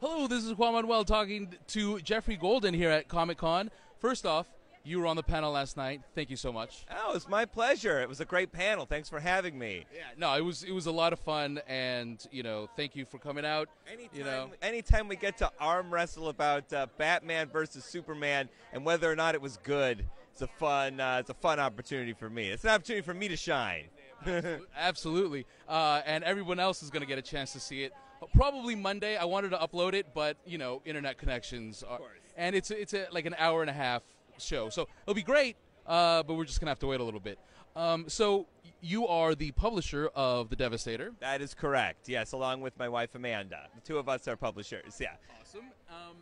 Hello, this is Juan Manuel talking to Geoffrey Golden here at Comic Con. First off, you were on the panel last night. Thank you so much. Oh, it's my pleasure. It was a great panel. Thanks for having me. Yeah, no, it was it was a lot of fun, and you know, thank you for coming out. Anytime, you know, anytime we get to arm wrestle about uh, Batman versus Superman and whether or not it was good, it's a fun uh, it's a fun opportunity for me. It's an opportunity for me to shine. absolutely, uh, and everyone else is going to get a chance to see it. Probably Monday. I wanted to upload it, but you know, internet connections, are, and it's it's a, like an hour and a half show, so it'll be great. Uh, but we're just gonna have to wait a little bit. Um, so you are the publisher of the Devastator. That is correct. Yes, along with my wife Amanda. The two of us are publishers. Yeah. Awesome. Um,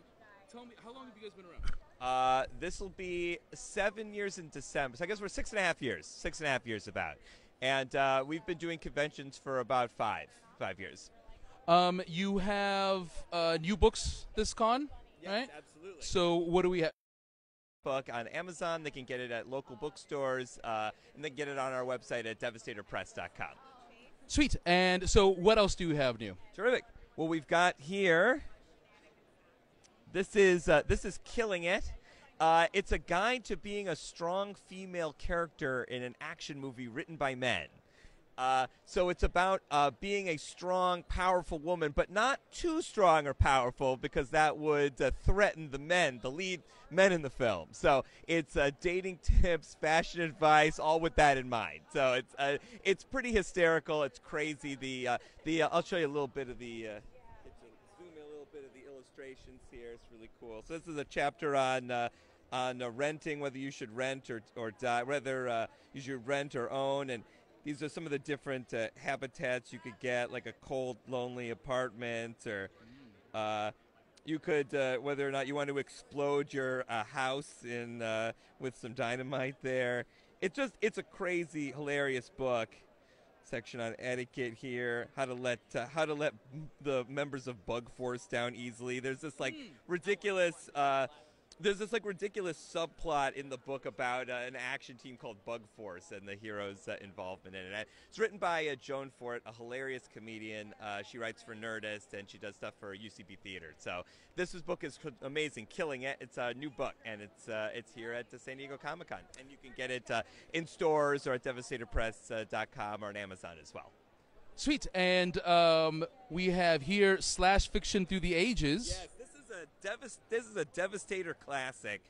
tell me, how long have you guys been around? Uh, this will be seven years in December. So I guess we're six and a half years. Six and a half years about, and uh, we've been doing conventions for about five five years. Um, you have uh, new books this con, Yes, right? absolutely. So what do we have? book on Amazon. They can get it at local bookstores, uh, and then get it on our website at devastatorpress.com. Sweet. And so what else do you have new? Terrific. Well, we've got here. This is uh, this is killing it. Uh, it's a guide to being a strong female character in an action movie written by men. Uh, so it's about uh, being a strong, powerful woman, but not too strong or powerful because that would uh, threaten the men, the lead men in the film. So it's uh, dating tips, fashion advice, all with that in mind. So it's uh, it's pretty hysterical. It's crazy. The uh, the I'll show you a little bit of the. Zoom a little bit of the illustrations here. It's really cool. So this is a chapter on on renting, whether you should rent or or die, whether you should rent or own, and these are some of the different uh, habitats you could get, like a cold, lonely apartment, or uh, you could, uh, whether or not you want to explode your uh, house in uh, with some dynamite there. It's just, it's a crazy, hilarious book. Section on etiquette here, how to let uh, how to let the members of Bug Force down easily. There's this like ridiculous there's this like ridiculous subplot in the book about uh, an action team called Bug Force and the heroes' uh, involvement in it. It's written by uh, Joan Fort, a hilarious comedian. Uh, she writes for Nerdist and she does stuff for UCB Theater. So this is, book is amazing, killing it. It's a new book and it's uh, it's here at the San Diego Comic Con, and you can get it uh, in stores or at DevastatorPress.com or on Amazon as well. Sweet. And um, we have here slash fiction through the ages. Yes, this is a devas- this is a Devastator classic.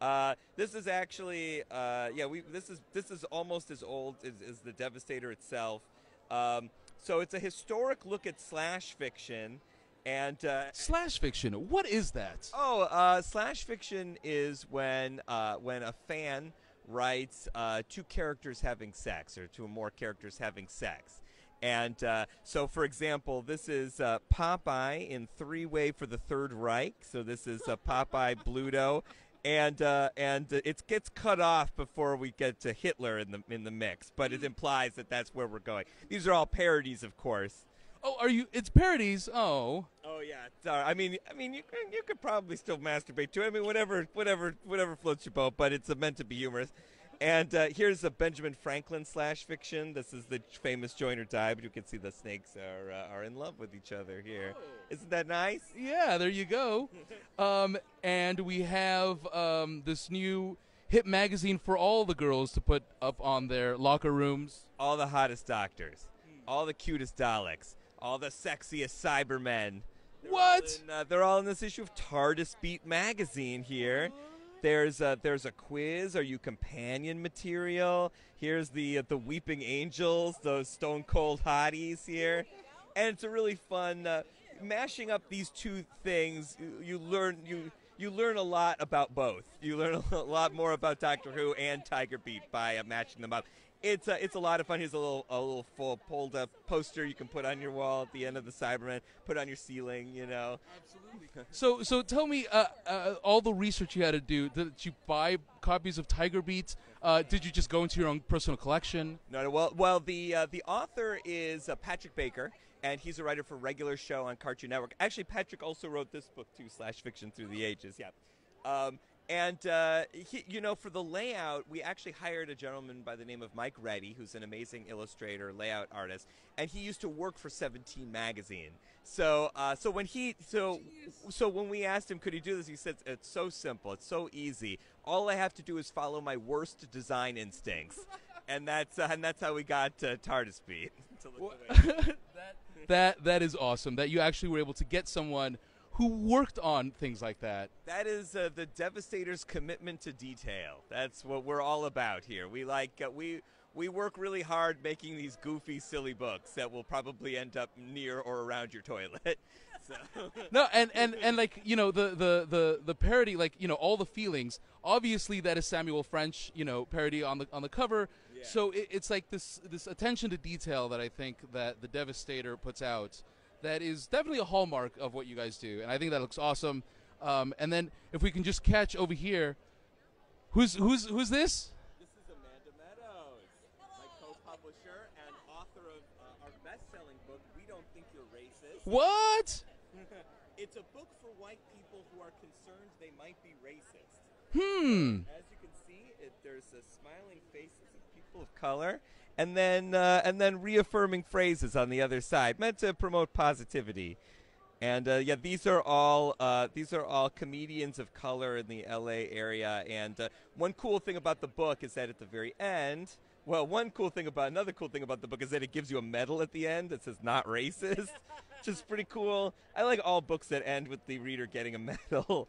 Uh, this is actually uh, yeah we this is this is almost as old as, as the Devastator itself. Um, so it's a historic look at slash fiction. And uh, Slash fiction. What is that? oh, uh, slash fiction is when uh, when a fan writes uh, two characters having sex or two or more characters having sex. And uh, so, for example, this is uh, Popeye in Three Way for the Third Reich. So this is uh, Popeye Bluto, and uh, and uh, it gets cut off before we get to Hitler in the in the mix. But it implies that that's where we're going. These are all parodies, of course. Oh, are you? It's parodies. Oh. Oh yeah, sorry. I mean, I mean, you you could probably still masturbate too. I mean, whatever, whatever, whatever floats your boat. But it's uh, meant to be humorous. And uh, here's a Benjamin Franklin slash fiction. This is the famous Join or Die, but you can see the snakes are uh, are in love with each other here. Isn't that nice? Yeah, there you go. um, and we have um, this new hit magazine for all the girls to put up on their locker rooms. All the hottest doctors, all the cutest Daleks, all the sexiest Cybermen. They're all What? in, uh, they're all in this issue of TARDIS Beat magazine here. There's a, there's a quiz. Are you companion material? Here's the uh, the Weeping Angels, those stone cold hotties here, and it's a really fun uh, mashing up these two things. You, you learn you you learn a lot about both. You learn a lot more about Doctor Who and Tiger Beat by uh, matching them up. It's a, it's a lot of fun. Here's a little a little full pulled up poster you can put on your wall at the end of the Cyberman, put on your ceiling. You know. Absolutely. So, so tell me, uh, uh, all the research you had to do. Did you buy copies of Tiger Beats? Uh, did you just go into your own personal collection? No, no. Well, well, the uh, the author is uh, Patrick Baker, and he's a writer for regular show on Cartoon Network. Actually, Patrick also wrote this book too, slash fiction through the ages. Yeah. Um, And uh, he, you know, for the layout, we actually hired a gentleman by the name of Mike Reddy, who's an amazing illustrator, layout artist, and he used to work for Seventeen magazine. So, uh, so when he, so, so when we asked him, could he do this, he said, "It's so simple, it's so easy. All I have to do is follow my worst design instincts." and that's uh, and that's how we got uh, TARDIS beat. to look the way it is. That that is awesome. That you actually were able to get someone who worked on things like that. That is uh, the Devastator's commitment to detail. That's what we're all about here. We like uh, we we work really hard making these goofy, silly books that will probably end up near or around your toilet. So. No, and, and, and like you know the, the, the, the parody, like you know all the feelings. Obviously, that is Samuel French, you know, parody on the on the cover. Yeah. So it, it's like this this attention to detail that I think that the Devastator puts out. That is definitely a hallmark of what you guys do, and I think that looks awesome. Um, and then if we can just catch over here, who's who's who's this? This is Amanda Meadows, my co-publisher and author of uh, our best-selling book, We Don't Think You're Racist. What? it's a book for white people who are concerned they might be racist. Hmm. As you can see, it, there's a smiling faces of people of color, and then uh, and then reaffirming phrases on the other side, meant to promote positivity. And uh, yeah, these are all uh, these are all comedians of color in the L.A. area. And uh, one cool thing about the book is that at the very end, well, one cool thing about another cool thing about the book is that it gives you a medal at the end that says "Not Racist," which is pretty cool. I like all books that end with the reader getting a medal.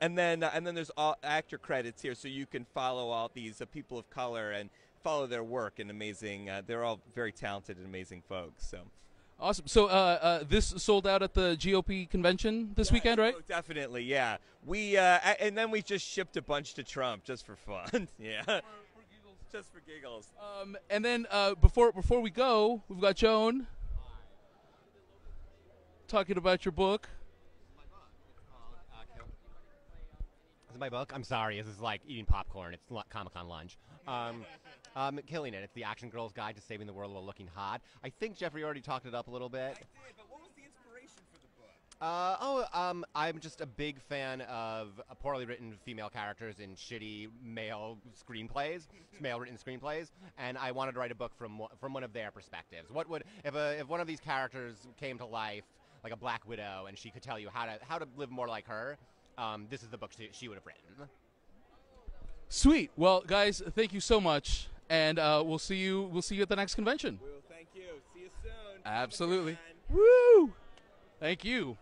And then uh, and then there's all actor credits here, so you can follow all these uh, people of color and follow their work. And amazing, uh, they're all very talented and amazing folks. So Awesome. So uh, uh, this sold out at the GOP convention this weekend, right? Oh, definitely, yeah. We uh, and then we just shipped a bunch to Trump just for fun. yeah, just for giggles. Um, and then uh, before before we go, we've got Joan talking about your book. This is my book. I'm sorry. This is like eating popcorn. It's Comic Con lunch. Um, um, killing it. It's the Action Girl's Guide to Saving the World While Looking Hot. I think Geoffrey already talked it up a little bit. Did, but what was the inspiration for the book? Uh, oh, um, I'm just a big fan of uh, poorly written female characters in shitty male screenplays, male written screenplays, and I wanted to write a book from one- from one of their perspectives. What would if a, if one of these characters came to life, like a Black Widow, and she could tell you how to how to live more like her? Um, this is the book she, she would have written. Sweet. Well, guys, thank you so much, and uh, we'll see you. We'll see you at the next convention. Well, thank you. See you soon. Absolutely. Woo! Thank you.